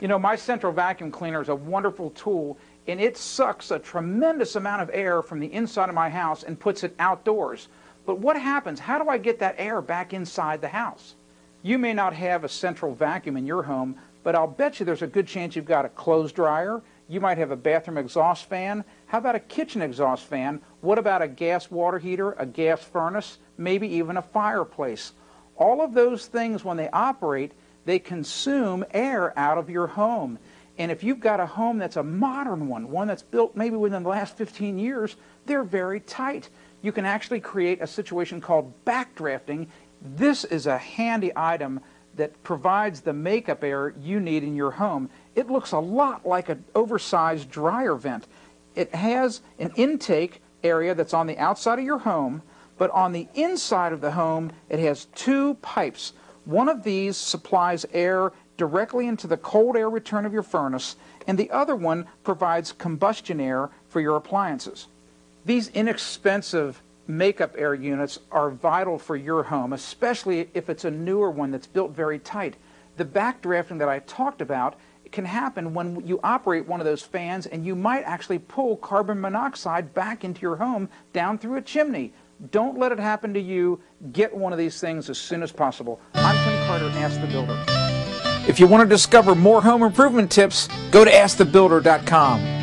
You know, my central vacuum cleaner is a wonderful tool, and it sucks a tremendous amount of air from the inside of my house and puts it outdoors. But what happens? How do I get that air back inside the house? You may not have a central vacuum in your home, but I'll bet you there's a good chance you've got a clothes dryer. You might have a bathroom exhaust fan. How about a kitchen exhaust fan? What about a gas water heater, a gas furnace, maybe even a fireplace? All of those things, when they operate, they consume air out of your home. And if you've got a home that's a modern one, one that's built maybe within the last 15 years, they're very tight. You can actually create a situation called backdrafting. This is a handy item that provides the makeup air you need in your home. It looks a lot like an oversized dryer vent. It has an intake area that's on the outside of your home, but on the inside of the home, it has two pipes one of these supplies air directly into the cold air return of your furnace, and the other one provides combustion air for your appliances. These inexpensive makeup air units are vital for your home, especially if it's a newer one that's built very tight. The backdrafting that I talked about can happen when you operate one of those fans and you might actually pull carbon monoxide back into your home down through a chimney. Don't let it happen to you. Get one of these things as soon as possible. I'm Tim Carter, Ask the Builder. If you want to discover more home improvement tips, go to AskTheBuilder.com.